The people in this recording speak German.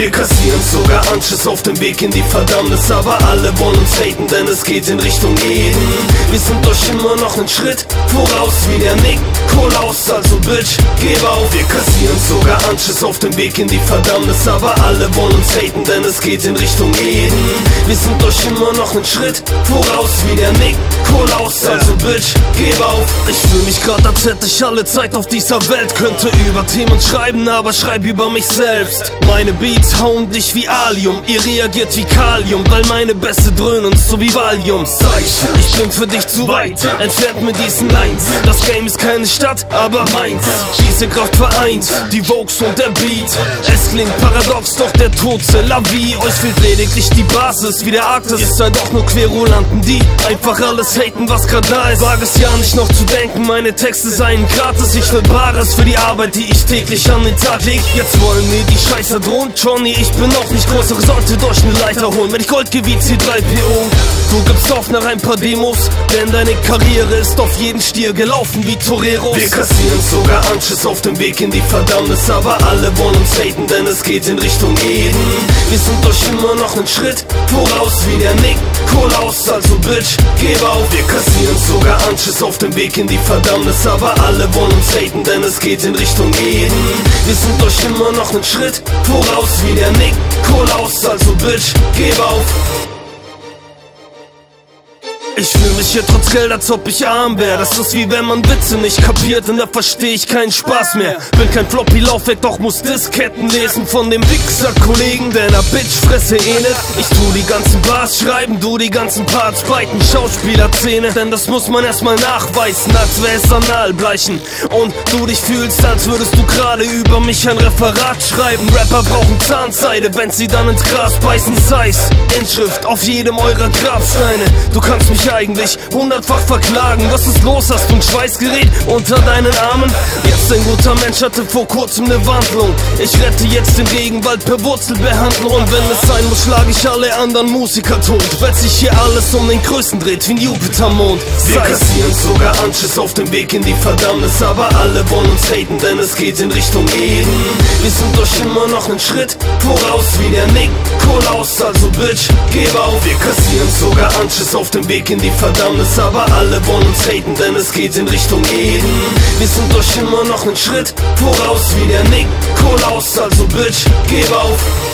Wir kassieren sogar Anschiss auf dem Weg in die Verdammnis Aber alle wollen uns haten, denn es geht in Richtung Eden Wir sind euch immer noch einen Schritt voraus wie der Nick Nikolaus Also Bitch, gib auf. Wir kassieren sogar Anschiss auf dem Weg in die Verdammnis Aber alle wollen uns haten, denn es geht in Richtung Eden Wir sind euch immer noch einen Schritt voraus wie der Nick Nikolaus Also Bitch, gib auf. Ich fühl mich grad, als hätte ich alle Zeit auf dieser Welt. Könnte über Themen schreiben, aber schreib über mich selbst. Meine Beats hauen dich wie Alium Ihr reagiert wie Kalium, weil meine Bässe dröhnen so wie Valium. Ich bin für dich zu weit Entfernt mit diesen Lines. Das Game ist keine Stadt, aber meins. Diese Kraft vereint, die Vokes und der Beat. Es klingt paradox, doch der Tod la vie Euch fehlt lediglich die Basis, wie der Arktis. Ihr seid doch nur Querulanten, die einfach alles haten, was grad da ist. Wag es ja nicht noch zu denken, meine Texte seien gratis. Ich will Bares für die Arbeit, die ich täglich an den Tag leg. Jetzt wollen mir die Scheiße drohen Johnny, ich bin noch nicht groß, aber sollte durch eine Leiter holen. Wenn ich Gold geh wie C3PO Du gibst auf nach ein paar Demos, denn deine Karriere ist auf jeden Stier gelaufen wie Toreros. Wir kassieren sogar Anschiss auf dem Weg in die Verdammnis Aber alle wollen uns haten, denn es geht in Richtung Eden. Wir sind euch immer noch einen Schritt voraus wie der Nick Nikolaus Also Bitch, gib auf. Wir kassieren sogar Anschiss auf dem Weg in die Verdammnis Aber alle wollen uns haten, denn es geht in Richtung Eden immer noch einen Schritt voraus wie der Nick Nikolaus Also Bitch, gib auf ich fühle mich hier trotz Geld, als ob ich arm wär. Das ist wie wenn man Witze nicht kapiert Und da versteh ich keinen Spaß mehr. Bin kein Floppy-Laufwerk, doch muss Disketten lesen Von dem Wichser-Kollegen, der ner Bitch fresse ähnelt. Ich tu die ganzen Bars schreiben, du die ganzen Parts Beiten, Schauspielerszene. Denn das muss man erstmal nachweisen, als wär es Analbleichen Und du dich fühlst, als würdest du gerade über mich ein Referat schreiben. Rapper brauchen Zahnseide, wenn sie dann ins Gras beißen. Size, Inschrift auf jedem eurer Grabsteine. Du kannst mich eigentlich hundertfach verklagen? Was ist los? Hast du ein Schweißgerät unter deinen Armen? Jetzt ein guter Mensch hatte vor kurzem eine Wandlung. Ich rette jetzt den Regenwald per Wurzelbehandlung. Und wenn es sein muss, schlage ich alle anderen Musiker tot. Weil sich hier alles um den Größten dreht, wie ein Jupitermond. Wir kassieren sogar Anschiss auf dem Weg in die Verdammnis. Aber alle wollen uns haten, denn es geht in Richtung Eden. Wir sind euch immer noch einen Schritt voraus wie der Nick Nikolaus. Also Bitch, gib auf. Wir kassieren sogar Anschiss auf dem Weg in die Verdammnis, aber alle wollen uns haten, denn es geht in Richtung Eden. Wir sind euch immer noch einen Schritt voraus wie der Nick Nikolaus, also Bitch, gib auf.